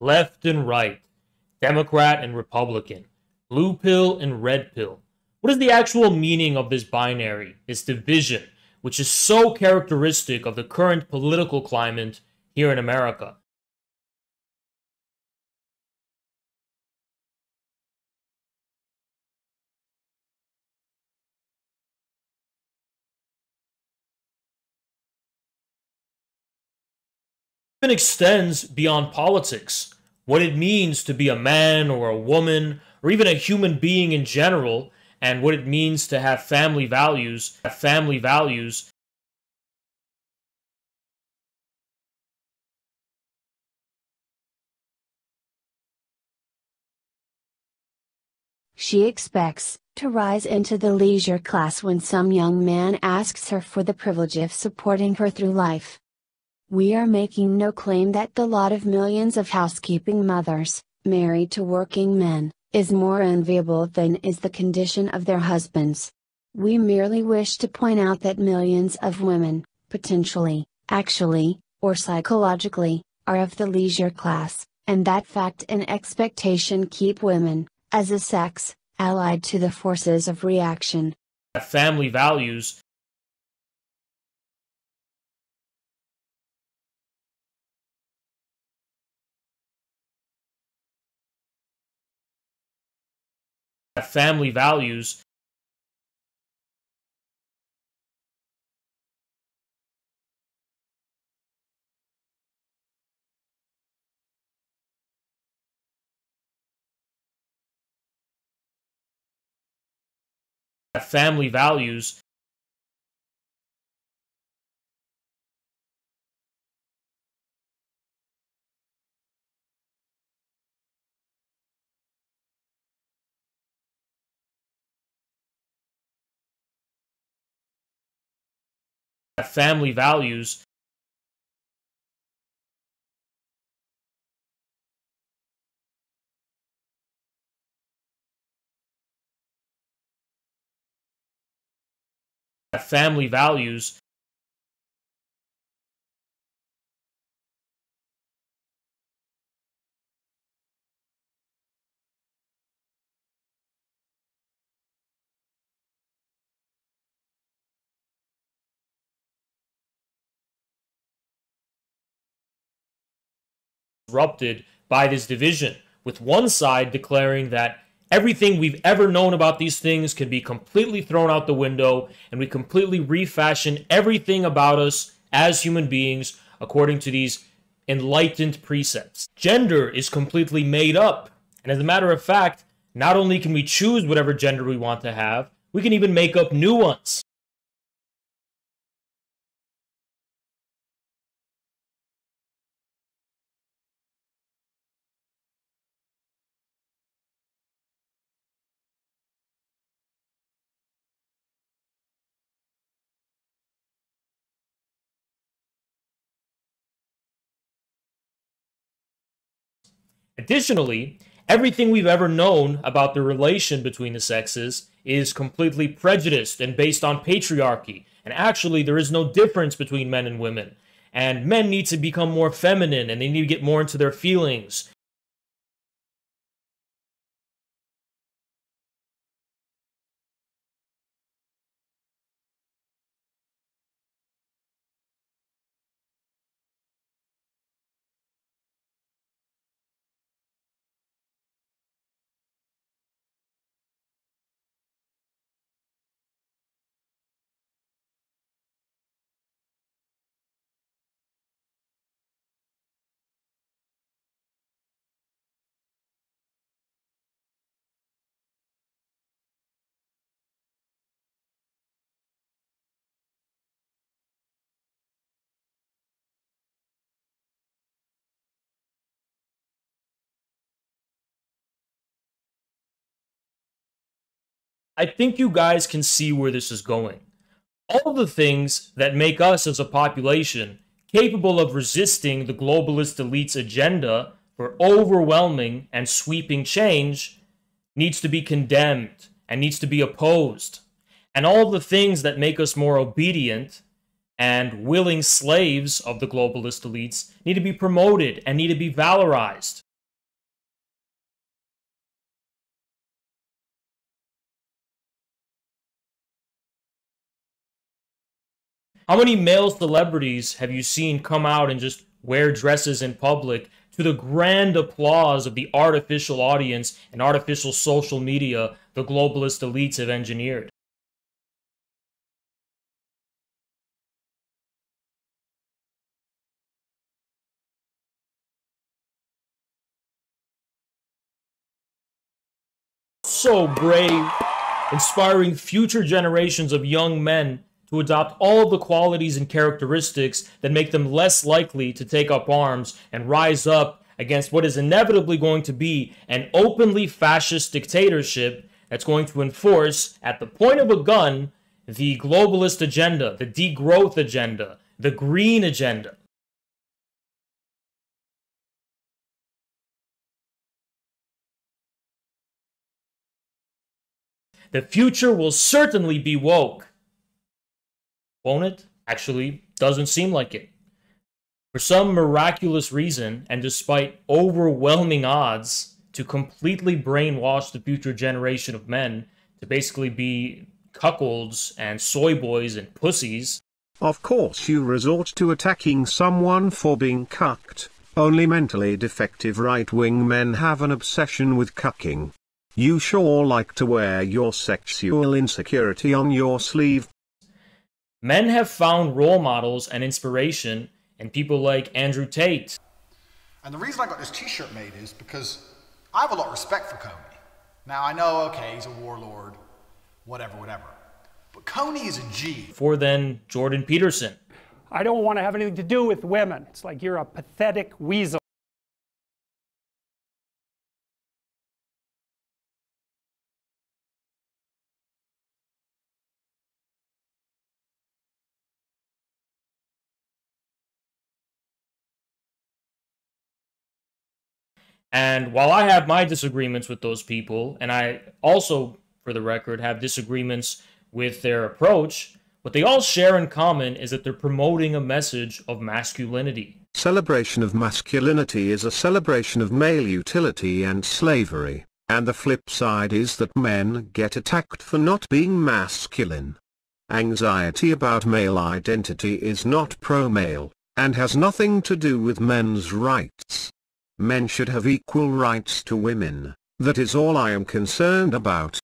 left and right, Democrat and Republican, blue pill and red pill. What is the actual meaning of this binary, this division, which is so characteristic of the current political climate here in America? Even extends beyond politics. What it means to be a man or a woman, or even a human being in general, and what it means to have family values, have family values. She expects to rise into the leisure class when some young man asks her for the privilege of supporting her through life. We are making no claim that the lot of millions of housekeeping mothers, married to working men, is more enviable than is the condition of their husbands. We merely wish to point out that millions of women, potentially, actually, or psychologically, are of the leisure class, and that fact and expectation keep women, as a sex, allied to the forces of reaction. Family values family values family values family values family values disrupted by this division, with one side declaring that everything we've ever known about these things can be completely thrown out the window and we completely refashion everything about us as human beings according to these enlightened precepts. Gender is completely made up. And as a matter of fact, not only can we choose whatever gender we want to have, we can even make up new ones. Additionally, everything we've ever known about the relation between the sexes is completely prejudiced and based on patriarchy. And actually, there is no difference between men and women. And men need to become more feminine and they need to get more into their feelings. I think you guys can see where this is going. All the things that make us as a population capable of resisting the globalist elite's agenda for overwhelming and sweeping change needs to be condemned and needs to be opposed. And all the things that make us more obedient and willing slaves of the globalist elites need to be promoted and need to be valorized. How many male celebrities have you seen come out and just wear dresses in public to the grand applause of the artificial audience and artificial social media the globalist elites have engineered? So brave, inspiring future generations of young men to adopt all the qualities and characteristics that make them less likely to take up arms and rise up against what is inevitably going to be an openly fascist dictatorship that's going to enforce, at the point of a gun, the globalist agenda, the degrowth agenda, the green agenda. The future will certainly be woke. Won't it? Actually, doesn't seem like it. For some miraculous reason, and despite overwhelming odds to completely brainwash the future generation of men to basically be cuckolds and soy boys and pussies. Of course, you resort to attacking someone for being cucked. Only mentally defective right wing men have an obsession with cucking. You sure like to wear your sexual insecurity on your sleeve. Men have found role models and inspiration in people like Andrew Tate. And the reason I got this t shirt made is because I have a lot of respect for Kony. Now, I know, okay, he's a warlord, whatever, whatever. But Kony is a G. For then Jordan Peterson. I don't want to have anything to do with women. It's like you're a pathetic weasel. And while I have my disagreements with those people, and I also, for the record, have disagreements with their approach, what they all share in common is that they're promoting a message of masculinity. Celebration of masculinity is a celebration of male utility and slavery, and the flip side is that men get attacked for not being masculine. Anxiety about male identity is not pro-male, and has nothing to do with men's rights. Men should have equal rights to women, that is all I am concerned about.